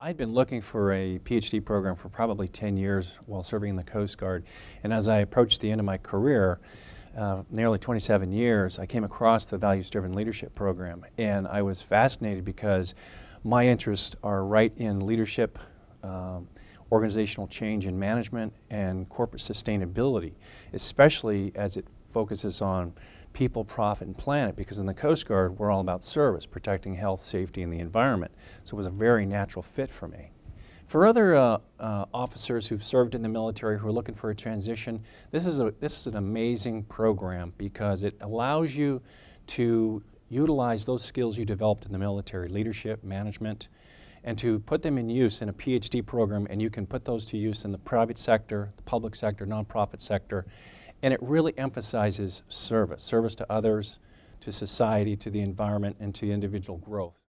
I'd been looking for a PhD program for probably 10 years while serving in the Coast Guard. And as I approached the end of my career, uh, nearly 27 years, I came across the Values Driven Leadership Program. And I was fascinated because my interests are right in leadership, um, organizational change and management, and corporate sustainability, especially as it focuses on people, profit, and planet because in the Coast Guard, we're all about service, protecting health, safety, and the environment. So it was a very natural fit for me. For other uh, uh, officers who've served in the military who are looking for a transition, this is, a, this is an amazing program because it allows you to utilize those skills you developed in the military, leadership, management, and to put them in use in a PhD program, and you can put those to use in the private sector, the public sector, nonprofit sector, and it really emphasizes service, service to others, to society, to the environment, and to individual growth.